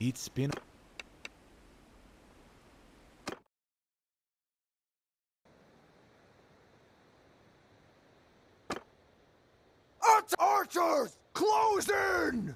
It's been Archers! Close in!